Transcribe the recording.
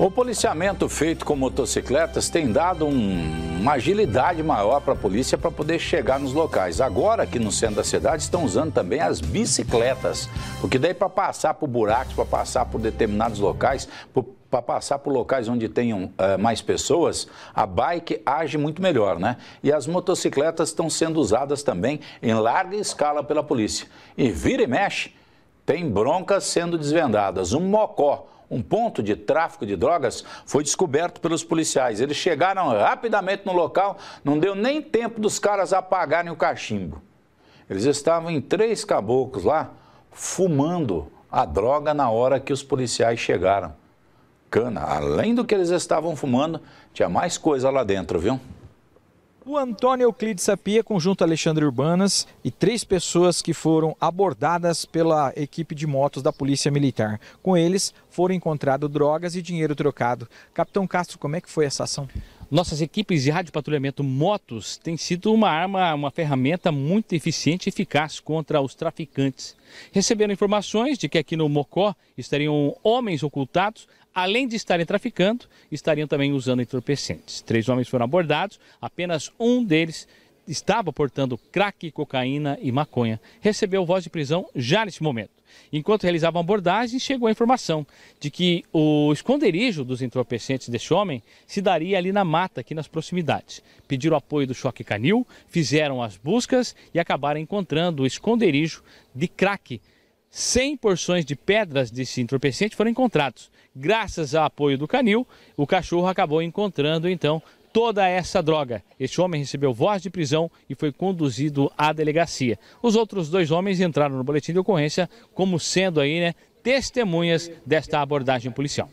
O policiamento feito com motocicletas tem dado um, uma agilidade maior para a polícia para poder chegar nos locais. Agora, aqui no centro da cidade, estão usando também as bicicletas, porque daí para passar por buracos, para passar por determinados locais, para passar por locais onde tenham uh, mais pessoas, a bike age muito melhor, né? E as motocicletas estão sendo usadas também em larga escala pela polícia. E vira e mexe, tem broncas sendo desvendadas. Um mocó um ponto de tráfico de drogas foi descoberto pelos policiais. Eles chegaram rapidamente no local, não deu nem tempo dos caras apagarem o cachimbo. Eles estavam em três caboclos lá, fumando a droga na hora que os policiais chegaram. Cana, além do que eles estavam fumando, tinha mais coisa lá dentro, viu? O Antônio Euclides Sapia, conjunto Alexandre Urbanas e três pessoas que foram abordadas pela equipe de motos da Polícia Militar. Com eles foram encontrados drogas e dinheiro trocado. Capitão Castro, como é que foi essa ação? Nossas equipes de rádio patrulhamento motos têm sido uma arma, uma ferramenta muito eficiente e eficaz contra os traficantes. Receberam informações de que aqui no Mocó estariam homens ocultados além de estarem traficando, estariam também usando entorpecentes. Três homens foram abordados, apenas um deles estava portando crack, cocaína e maconha. Recebeu voz de prisão já nesse momento. Enquanto realizavam a abordagem, chegou a informação de que o esconderijo dos entorpecentes desse homem se daria ali na mata, aqui nas proximidades. Pediram apoio do choque canil, fizeram as buscas e acabaram encontrando o esconderijo de crack 100 porções de pedras desse entorpecente foram encontrados. Graças ao apoio do canil, o cachorro acabou encontrando então toda essa droga. Este homem recebeu voz de prisão e foi conduzido à delegacia. Os outros dois homens entraram no boletim de ocorrência como sendo aí, né, testemunhas desta abordagem policial.